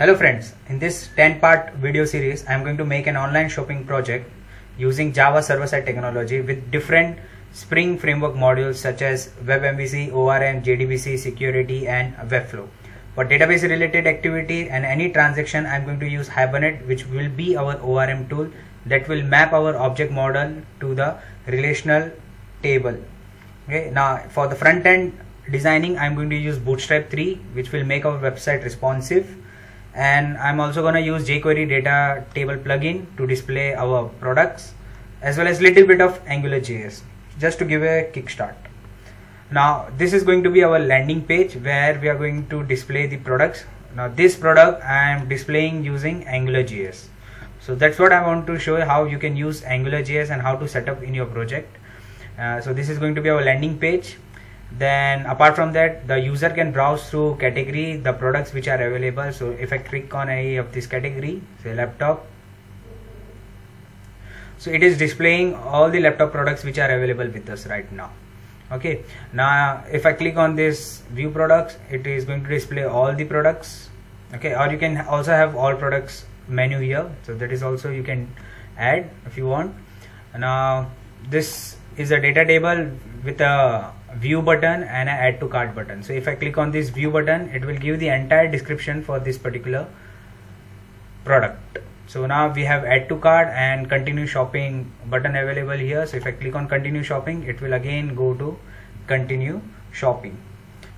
Hello friends, in this 10 part video series I am going to make an online shopping project using Java server-side technology with different Spring framework modules such as WebMVC, ORM, JDBC, security and Webflow. For database related activity and any transaction I am going to use Hibernate which will be our ORM tool that will map our object model to the relational table. Okay, now for the front end designing I'm going to use Bootstrap 3 which will make our website responsive and I'm also going to use jQuery data table plugin to display our products as well as little bit of AngularJS just to give a kickstart. Now this is going to be our landing page where we are going to display the products. Now this product I am displaying using AngularJS. So that's what I want to show you how you can use AngularJS and how to set up in your project. Uh, so this is going to be our landing page then apart from that the user can browse through category the products which are available. So if I click on any of this category say laptop so it is displaying all the laptop products which are available with us right now. Okay. Now if I click on this view products it is going to display all the products. Okay. Or you can also have all products menu here. So that is also you can add if you want. Now this is a data table with a view button and an add to cart button. So if I click on this view button it will give the entire description for this particular product. So now we have add to cart and continue shopping button available here. So if I click on continue shopping it will again go to continue shopping.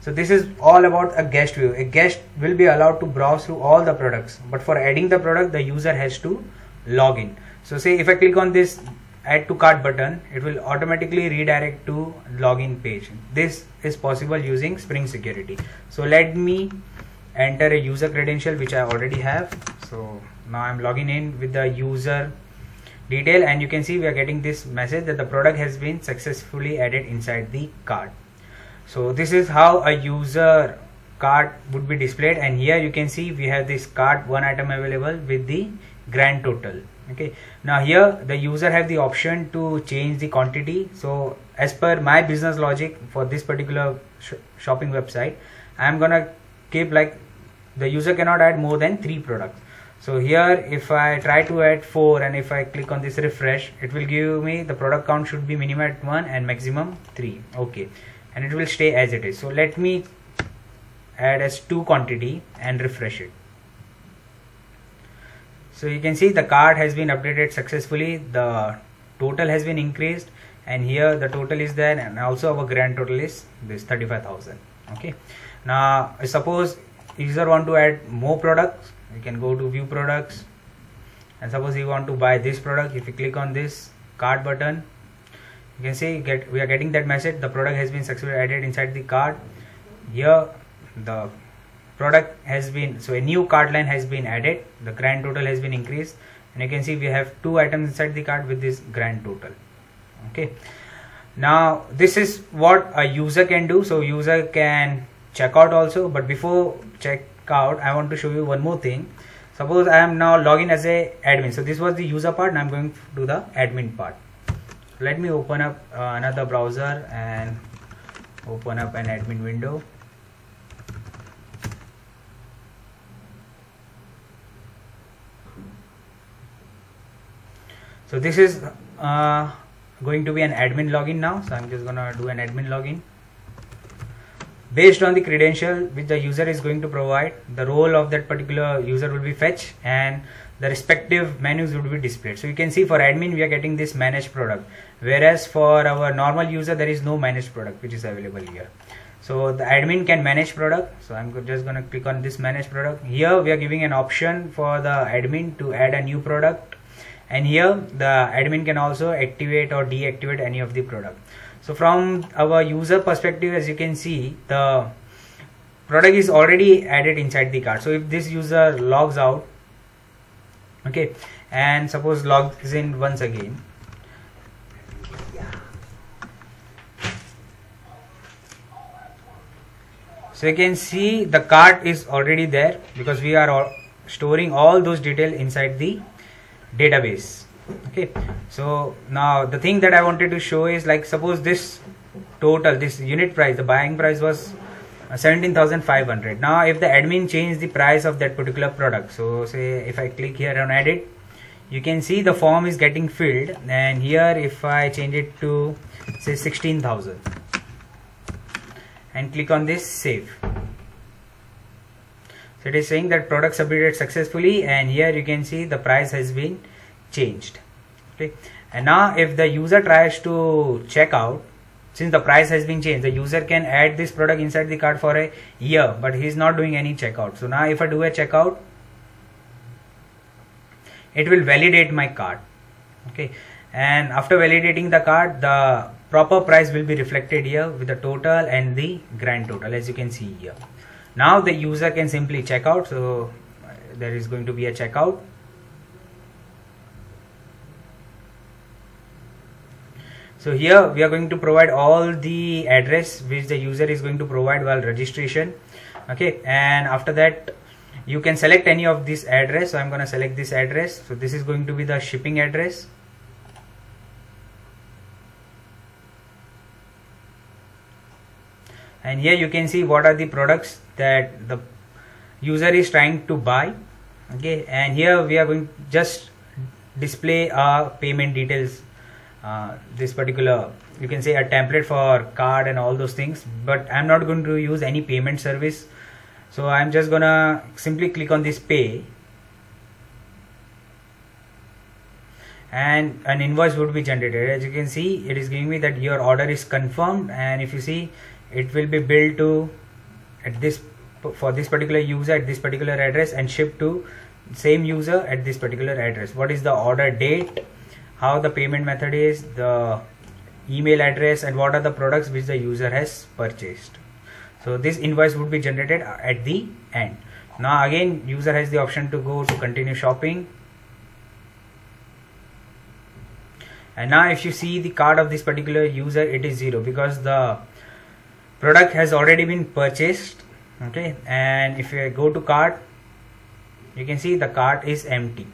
So this is all about a guest view. A guest will be allowed to browse through all the products but for adding the product the user has to log in. So say if I click on this add to cart button it will automatically redirect to login page. This is possible using spring security. So let me enter a user credential which i already have. So now i'm logging in with the user detail and you can see we are getting this message that the product has been successfully added inside the cart. So this is how a user cart would be displayed and here you can see we have this cart one item available with the grand total okay. Now here the user have the option to change the quantity. So as per my business logic for this particular sh shopping website i'm gonna keep like the user cannot add more than three products. So here if i try to add four and if i click on this refresh it will give me the product count should be minimum at one and maximum three. Okay. And it will stay as it is. So let me add as two quantity and refresh it so you can see the card has been updated successfully. The total has been increased and here the total is there and also our grand total is this 35000 okay. Now suppose user want to add more products. You can go to view products. And suppose you want to buy this product if you click on this card button you can see get we are getting that message the product has been successfully added inside the card. Here the product has been so a new cart line has been added. The grand total has been increased. And you can see we have two items inside the cart with this grand total. Okay. Now this is what a user can do. So user can check out also. But before check out i want to show you one more thing. Suppose i am now login as a admin. So this was the user part. And i'm going to the admin part. Let me open up uh, another browser and open up an admin window so this is uh, going to be an admin login now. So I'm just gonna do an admin login. Based on the credential which the user is going to provide the role of that particular user will be fetched and the respective menus would be displayed. So you can see for admin we are getting this managed product. Whereas for our normal user there is no managed product which is available here. So the admin can manage product. So i'm just going to click on this manage product. Here we are giving an option for the admin to add a new product and here the admin can also activate or deactivate any of the product. So from our user perspective as you can see the product is already added inside the cart. So if this user logs out okay and suppose logs in once again. So you can see the cart is already there because we are storing all those detail inside the database. Okay. So now the thing that i wanted to show is like suppose this total this unit price the buying price was uh, 17500 now if the admin change the price of that particular product so say if i click here on edit you can see the form is getting filled and here if i change it to say 16000 and click on this save so it is saying that product submitted successfully and here you can see the price has been changed. Okay. And now if the user tries to check out since the price has been changed the user can add this product inside the cart for a year but he is not doing any checkout. So now if i do a checkout it will validate my cart. Okay. And after validating the cart the proper price will be reflected here with the total and the grand total as you can see here now the user can simply check out so there is going to be a checkout. So here we are going to provide all the address which the user is going to provide while registration. Okay and after that you can select any of this address. So i'm going to select this address. So this is going to be the shipping address and here you can see what are the products that the user is trying to buy. Okay and here we are going to just display our payment details uh, this particular you can say a template for card and all those things. But i'm not going to use any payment service. So i'm just gonna simply click on this pay. And an invoice would be generated. As you can see it is giving me that your order is confirmed. And if you see it will be billed to at this for this particular user at this particular address and shipped to same user at this particular address. What is the order date? How the payment method is? The email address and what are the products which the user has purchased. So this invoice would be generated at the end. Now again user has the option to go to continue shopping. And now if you see the card of this particular user it is zero because the product has already been purchased okay and if you go to cart you can see the cart is empty.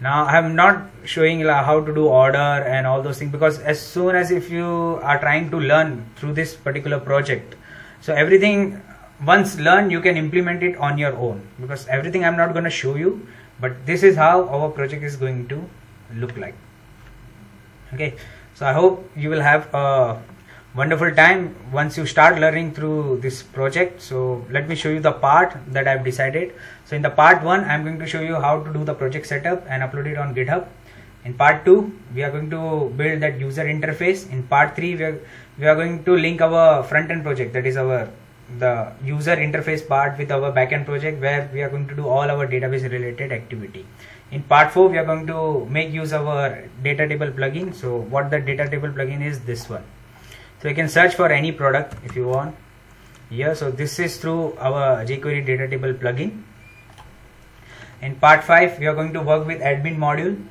Now i am not showing how to do order and all those things because as soon as if you are trying to learn through this particular project so everything once learned you can implement it on your own because everything i'm not going to show you but this is how our project is going to look like. Okay so i hope you will have a wonderful time. Once you start learning through this project so let me show you the part that I've decided. So in the part 1 I'm going to show you how to do the project setup and upload it on github. In part 2 we are going to build that user interface. In part 3 we are, we are going to link our front end project that is our the user interface part with our backend project where we are going to do all our database related activity. In part 4 we are going to make use of our data table plugin. So what the data table plugin is this one so you can search for any product if you want. Here so this is through our jQuery data table plugin. In part 5 we are going to work with admin module.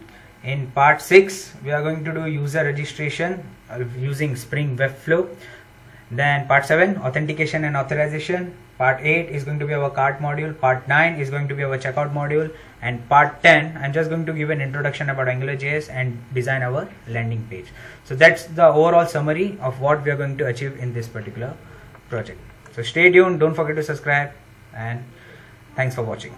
In part 6 we are going to do user registration uh, using spring webflow. Then part 7 authentication and authorization part 8 is going to be our cart module part 9 is going to be our checkout module and part 10 i'm just going to give an introduction about angularjs and design our landing page. So that's the overall summary of what we are going to achieve in this particular project. So stay tuned don't forget to subscribe and thanks for watching